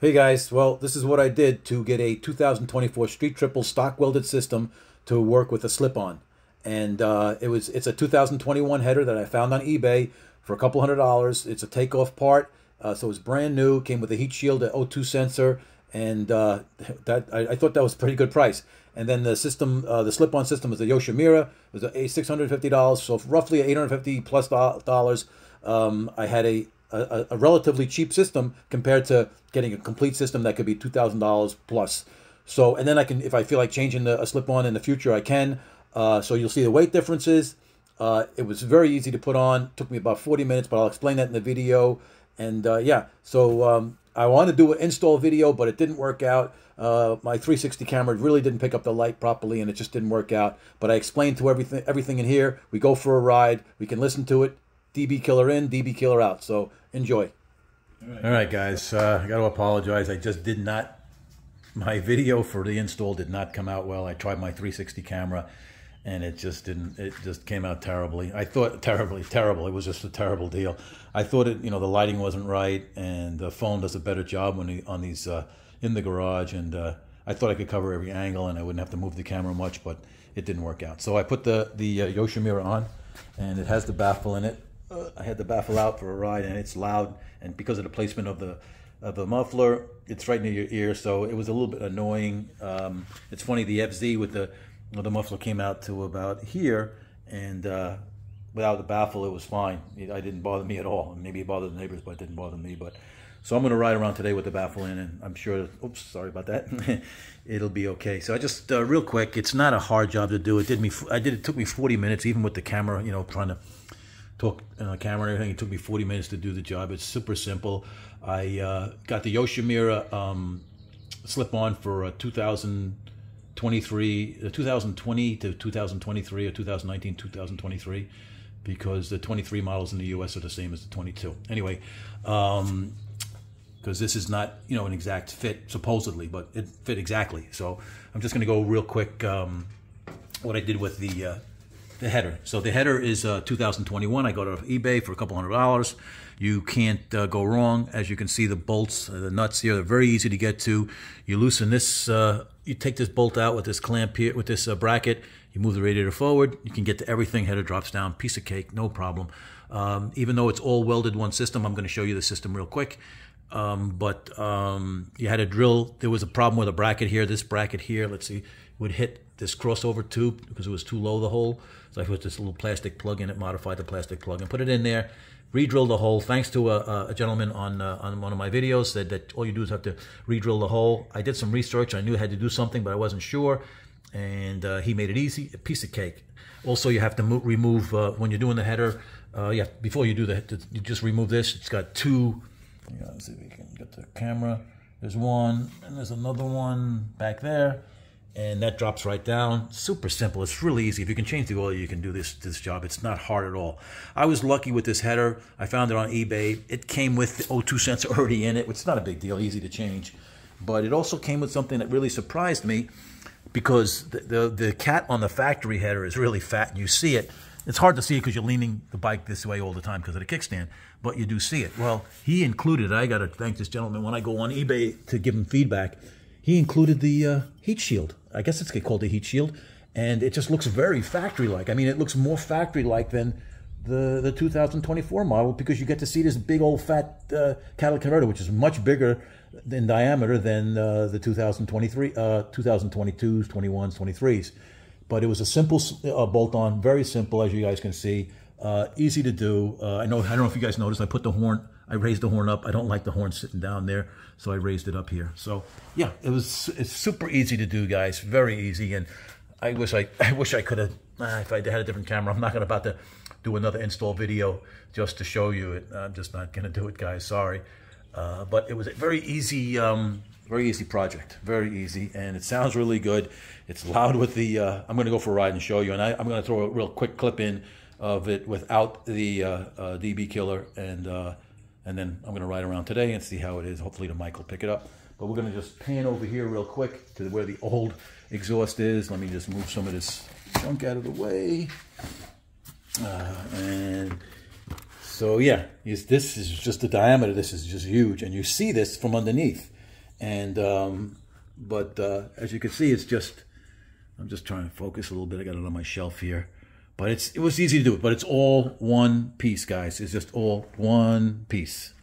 Hey guys, well, this is what I did to get a 2024 Street Triple stock welded system to work with a slip-on. And uh, it was it's a 2021 header that I found on eBay for a couple hundred dollars. It's a takeoff part, uh, so it's brand new. Came with a heat shield, an O2 sensor, and uh, that I, I, thought that was a pretty good price. And then the system, uh, the slip-on system was a Yoshimura. It was a $650, so roughly 850 plus dollars. Um, I had a a, a, relatively cheap system compared to getting a complete system that could be two thousand dollars plus. So, and then I can, if I feel like changing the, a slip-on in the future, I can. Uh, so you'll see the weight differences. Uh, it was very easy to put on. Took me about 40 minutes, but I'll explain that in the video. And uh, yeah, so um, I want to do an install video, but it didn't work out. Uh, my 360 camera really didn't pick up the light properly, and it just didn't work out. But I explained to everything, everything in here. We go for a ride. We can listen to it. DB killer in, DB killer out. So enjoy. All right, guys. Uh, I got to apologize. I just did not. My video for the install did not come out well. I tried my 360 camera, and it just didn't. It just came out terribly. I thought terribly, terrible. It was just a terrible deal. I thought it. You know, the lighting wasn't right, and the phone does a better job when he, on these uh, in the garage. And uh, I thought I could cover every angle, and I wouldn't have to move the camera much, but it didn't work out. So I put the the uh, Yoshimura on, and it has the baffle in it uh, I had the baffle out for a ride, and it's loud. And because of the placement of the of the muffler, it's right near your ear, so it was a little bit annoying. Um, it's funny the FZ with the well, the muffler came out to about here, and uh, without the baffle, it was fine. It, I didn't bother me at all. Maybe it bothered the neighbors, but it didn't bother me. But so I'm going to ride around today with the baffle in, and I'm sure. Oops, sorry about that. It'll be okay. So I just uh, real quick. It's not a hard job to do. It did me. I did. It took me 40 minutes, even with the camera. You know, trying to talk uh, camera and everything. It took me 40 minutes to do the job. It's super simple. I uh, got the Yoshimura um, slip on for a 2023, uh, 2020 to 2023 or 2019, 2023 because the 23 models in the US are the same as the 22. Anyway, um, because this is not you know an exact fit supposedly, but it fit exactly. So I'm just going to go real quick um, what I did with the uh, the header. So the header is uh, 2021. I got it off eBay for a couple hundred dollars. You can't uh, go wrong. As you can see, the bolts, uh, the nuts here, they're very easy to get to. You loosen this, uh, you take this bolt out with this clamp here, with this uh, bracket. You move the radiator forward. You can get to everything. Header drops down. Piece of cake, no problem. Um, even though it's all welded one system, I'm going to show you the system real quick. Um, but um, you had to drill. There was a problem with a bracket here. This bracket here, let's see, would hit this crossover tube because it was too low the hole. So I put this little plastic plug in it, modified the plastic plug, and put it in there. Re-drill the hole. Thanks to a, a gentleman on uh, on one of my videos said that all you do is have to re-drill the hole. I did some research. I knew I had to do something, but I wasn't sure, and uh, he made it easy. A piece of cake. Also, you have to remove uh, when you're doing the header. Uh, yeah, before you do that, you just remove this. It's got two. Know, see if we can get the camera. There's one, and there's another one back there and that drops right down. Super simple. It's really easy. If you can change the oil, you can do this this job. It's not hard at all. I was lucky with this header. I found it on eBay. It came with the O2 sensor already in it, which is not a big deal, easy to change. But it also came with something that really surprised me because the, the, the cat on the factory header is really fat and you see it. It's hard to see it because you're leaning the bike this way all the time because of the kickstand, but you do see it. Well, he included, I got to thank this gentleman when I go on eBay to give him feedback, he included the uh, heat shield. I guess it's called the heat shield, and it just looks very factory-like. I mean, it looks more factory-like than the the 2024 model because you get to see this big old fat uh, catalytic converter, which is much bigger in diameter than uh, the 2023, uh, 2022s, 21s, 23s. But it was a simple uh, bolt-on, very simple, as you guys can see. Uh, easy to do. Uh, I know. I don't know if you guys noticed. I put the horn I raised the horn up. I don't like the horn sitting down there, so I raised it up here. So yeah, it was it's super easy to do, guys. Very easy, and I wish I I wish I could have. Uh, if I had a different camera, I'm not gonna about to do another install video just to show you it. I'm just not gonna do it, guys. Sorry, uh, but it was a very easy. Um, very easy project, very easy, and it sounds really good. It's loud with the. Uh, I'm going to go for a ride and show you, and I, am going to throw a real quick clip in of it without the uh, uh, DB killer, and uh, and then I'm going to ride around today and see how it is. Hopefully the mic will pick it up. But we're going to just pan over here real quick to where the old exhaust is. Let me just move some of this junk out of the way. Uh, and so yeah, this is just the diameter. This is just huge. And you see this from underneath. and um, but uh, as you can see, it's just I'm just trying to focus a little bit. I got it on my shelf here, but it's it was easy to do it. But it's all one piece, guys. It's just all one piece.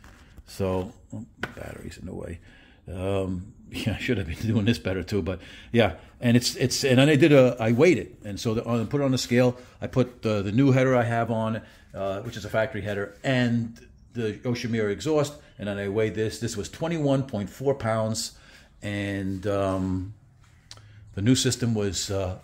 So oh, batteries in the way. Um, yeah, I should have been doing this better too, but yeah, and it's it's and then I did a I weighed it, and so the, I put it on the scale. I put the, the new header I have on, uh, which is a factory header, and the Yoshimura exhaust, and then I weighed this. This was 21.4 pounds, and um, the new system was uh,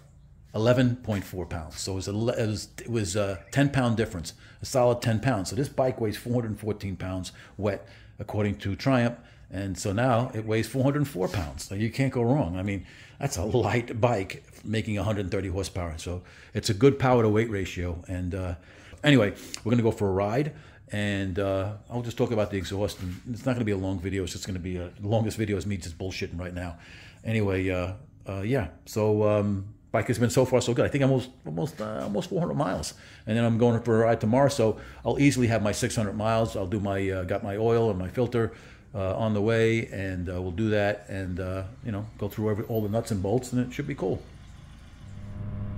11.4 pounds. So it was, a, it was, it was a 10 pound difference, a solid 10 pounds. So this bike weighs 414 pounds wet, according to Triumph. And so now it weighs 404 pounds. So you can't go wrong. I mean, that's a light bike making 130 horsepower. So it's a good power to weight ratio. And uh, anyway, we're going to go for a ride and uh, I'll just talk about the exhaust. And it's not going to be a long video. It's just going to be a, the longest video is me just bullshitting right now. Anyway, uh, uh, yeah. So um, bike has been so far so good. I think almost almost uh, almost 400 miles, and then I'm going for a ride tomorrow. So I'll easily have my 600 miles. I'll do my uh, got my oil and my filter. Uh, on the way, and we'll do that, and you know, go through every, all the nuts and bolts, and it should be cool.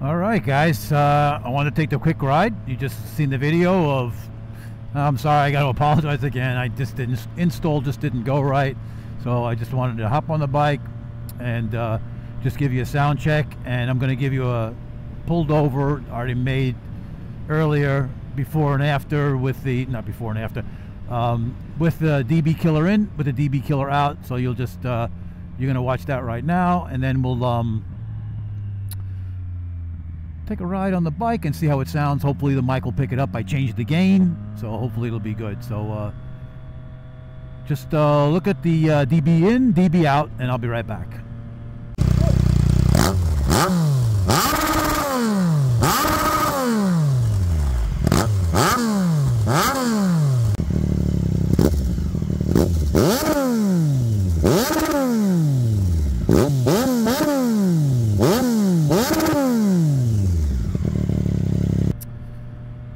All right, guys. I want to take the quick ride. You just seen the video of I'm sorry, I got to apologize again. I just didn't install, just didn't go right. So I just wanted to hop on the bike and uh, just give you a sound check. And I'm going to give you a pulled over, already made earlier, before and after with the not before and after, um, with the DB killer in, with the DB killer out. So you'll just uh, you're going to watch that right now, and then we'll um, take a ride on the bike and see how it sounds. Hopefully the mic will pick it up. I changed the gain, so hopefully it'll be good. So uh, just uh, look at the uh, DB in, DB out, and I'll be right back.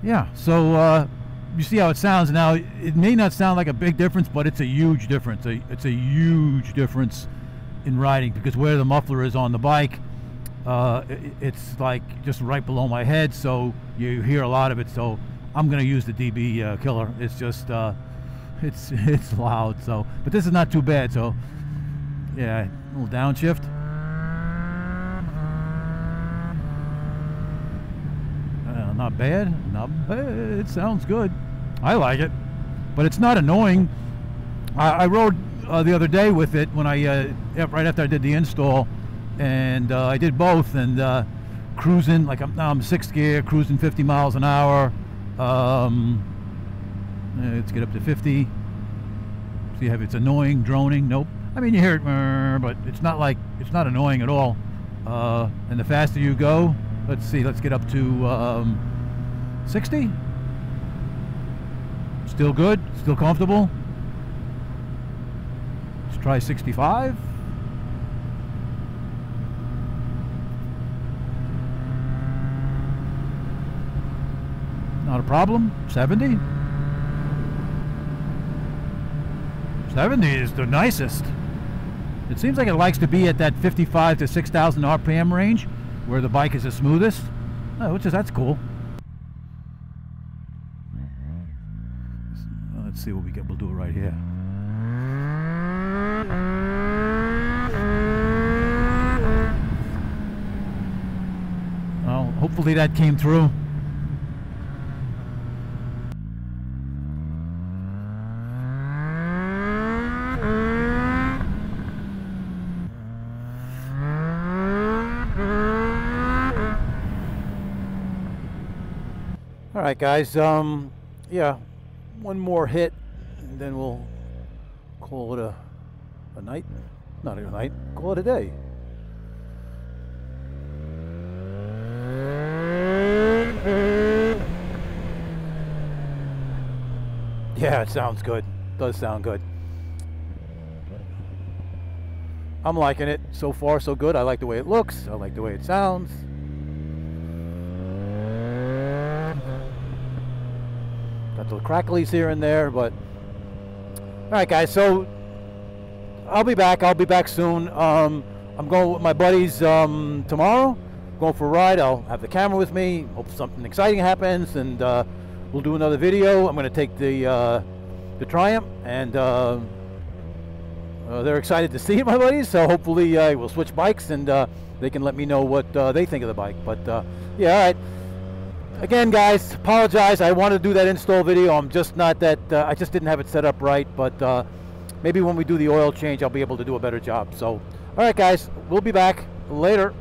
Yeah so uh, you see how it sounds now. It may not sound like a big difference but it's a huge difference. It's a huge difference in riding because where the muffler is on the bike uh, it's like just right below my head so you hear a lot of it so I'm gonna use the DB uh, killer it's just uh, it's it's loud so but this is not too bad so yeah a little downshift not bad. Not bad. It sounds good. I like it, but it's not annoying. I, I rode uh, the other day with it when I uh, right after I did the install, and uh, I did both and uh, cruising like I'm now I'm sixth gear, cruising 50 miles an hour. Um, let's get up to 50. See if it's annoying, droning. Nope. I mean you hear it, but it's not like it's not annoying at all. Uh, and the faster you go, let's see, let's get up to um, 60. Still good, still comfortable. Let's try 65. Not a problem. 70. 70 is the nicest. It seems like it likes to be at that 55 to 6,000 RPM range where the bike is the smoothest. Oh, which is that's cool. Let's see what we get. We'll do it right here. Well, hopefully that came through. All right, guys. Um, yeah, one more hit, and then we'll call it a a night. Not a night. Call it a day. Yeah, it sounds good. Does sound good. I'm liking it. So far, so good. I like the way it looks. I like the way it sounds. Got the cracklies here and there, but all right, guys. So I'll be back. I'll be back soon. Um, I'm going with my buddies um, tomorrow. Going for a ride. I'll have the camera with me. Hope something exciting happens, and uh, we'll do another video. I'm going to take the uh, the Triumph, and uh, uh, they're excited to see my buddies. So hopefully uh, we'll switch bikes, and uh, they can let me know what they think of the bike. But uh, yeah, all right. Again, guys, apologize. I wanted to do that install video. I'm just not that. Uh, I just didn't have it set up right. But uh, maybe when we do the oil change, I'll be able to do a better job. So, all right, guys, we'll be back later.